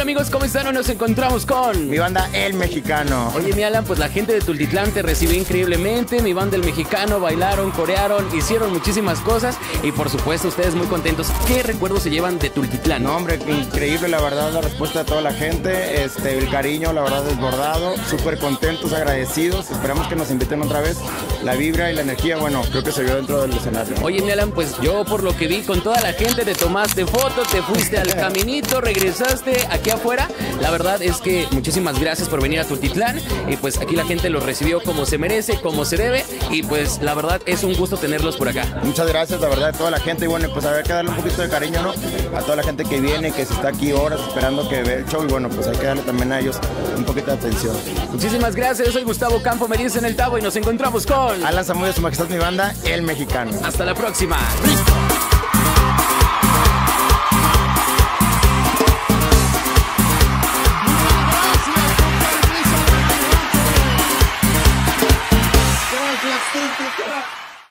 amigos? ¿Cómo están? Nos encontramos con... Mi banda El Mexicano. Oye, mi Alan, pues la gente de Tultitlán te recibió increíblemente. Mi banda El Mexicano bailaron, corearon, hicieron muchísimas cosas. Y por supuesto, ustedes muy contentos. ¿Qué recuerdos se llevan de Tultitlán? No, hombre, increíble la verdad la respuesta de toda la gente. Este, el cariño, la verdad, desbordado. Súper contentos, agradecidos. Esperamos que nos inviten otra vez. La vibra y la energía, bueno, creo que se vio dentro del escenario. Oye, mi Alan, pues yo por lo que vi con toda la gente te tomaste foto, te fuiste al caminito, regresaste aquí afuera. La verdad es que muchísimas gracias por venir a Tultitlán y pues aquí la gente los recibió como se merece, como se debe y pues la verdad es un gusto tenerlos por acá. Muchas gracias, la verdad, a toda la gente y bueno, pues a ver que darle un poquito de cariño, ¿no? A toda la gente que viene, que se está aquí horas esperando que vea el show y bueno, pues hay que darle también a ellos un poquito de atención. Muchísimas gracias, soy Gustavo Campo, me dice en el Tabo y nos encontramos con Alan Zamudio, su majestad, mi banda, El Mexicano. Hasta la próxima. ¡Listo!